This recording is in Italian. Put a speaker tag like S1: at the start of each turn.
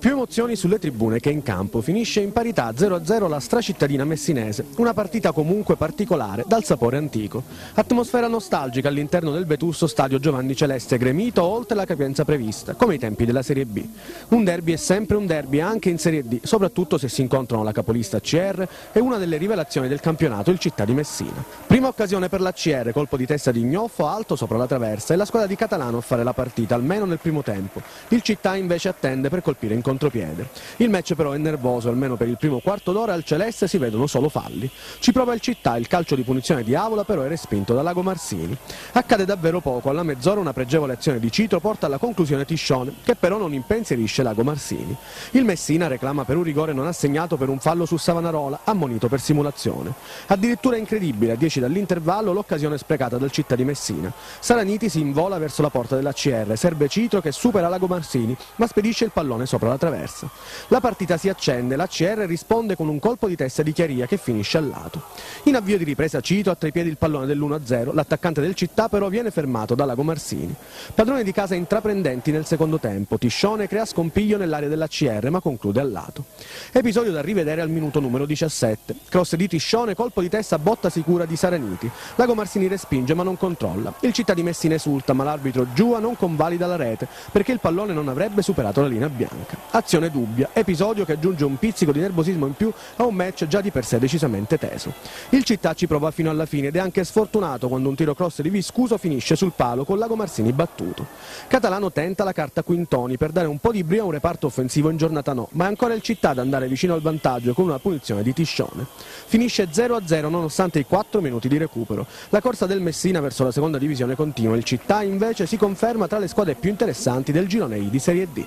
S1: Più emozioni sulle tribune che in campo, finisce in parità 0-0 la stracittadina messinese, una partita comunque particolare, dal sapore antico. Atmosfera nostalgica all'interno del vetusto stadio Giovanni Celeste gremito oltre la capienza prevista, come ai tempi della Serie B. Un derby è sempre un derby anche in Serie D, soprattutto se si incontrano la capolista CR e una delle rivelazioni del campionato, il Città di Messina. Prima occasione per la CR, colpo di testa di Gnoffo alto sopra la traversa e la squadra di Catalano a fare la partita, almeno nel primo tempo. Il Città invece attende per colpire in contropiede. Il match però è nervoso, almeno per il primo quarto d'ora al Celeste si vedono solo falli. Ci prova il Città, il calcio di punizione di Avola però è respinto da Lago Marsini. Accade davvero poco, alla mezz'ora una pregevole azione di Cito porta alla conclusione Tiscione, che però non impensierisce Lago Marsini. Il Messina reclama per un rigore non assegnato per un fallo su Savanarola, ammonito per simulazione. Addirittura incredibile, a 10 dall'intervallo, l'occasione sprecata dal Città di Messina. Saraniti si invola verso la porta della CR, serve Cito che supera Lago Marsini, ma spedisce il pallone sopra la traversa. La partita si accende, la CR risponde con un colpo di testa di Chiaria che finisce al lato. In avvio di ripresa Cito ha tra i piedi il pallone dell'1-0, l'attaccante del Città però viene fermato da Lago Marsini. Padrone di casa intraprendenti nel secondo tempo, Tiscione crea scompiglio nell'area della CR ma conclude al lato. Episodio da rivedere al minuto numero 17. Cross di Tiscione, colpo di testa botta sicura di Saraniti. Lago Marsini respinge ma non controlla. Il Città di Messina esulta ma l'arbitro Giua non convalida la rete perché il pallone non avrebbe superato la linea bianca. Azione dubbia, episodio che aggiunge un pizzico di nervosismo in più a un match già di per sé decisamente teso. Il Città ci prova fino alla fine ed è anche sfortunato quando un tiro cross di Viscuso finisce sul palo con Lago Marsini battuto. Catalano tenta la carta Quintoni per dare un po' di brio a un reparto offensivo in giornata no, ma è ancora il Città ad andare vicino al vantaggio con una punizione di Tiscione. Finisce 0-0 nonostante i 4 minuti di recupero. La corsa del Messina verso la seconda divisione continua, il Città invece si conferma tra le squadre più interessanti del girone I di Serie D.